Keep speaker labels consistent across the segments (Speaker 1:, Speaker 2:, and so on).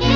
Speaker 1: Yeah.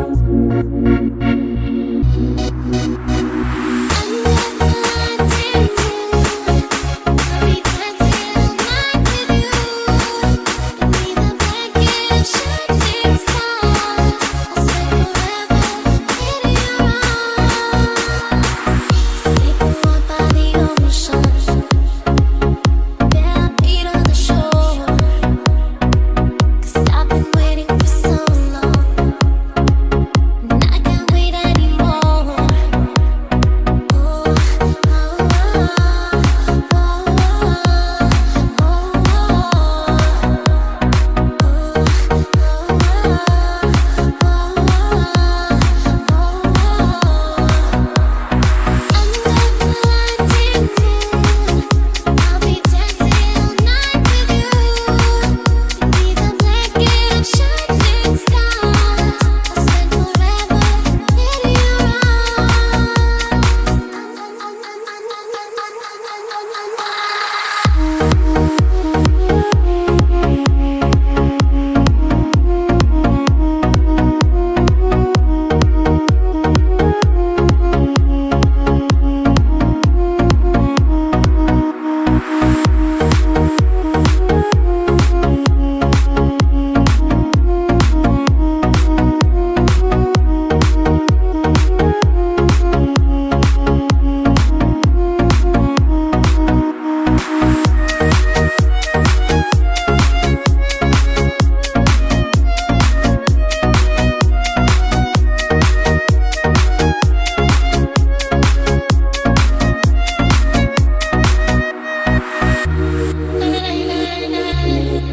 Speaker 2: Thank you.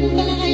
Speaker 3: Música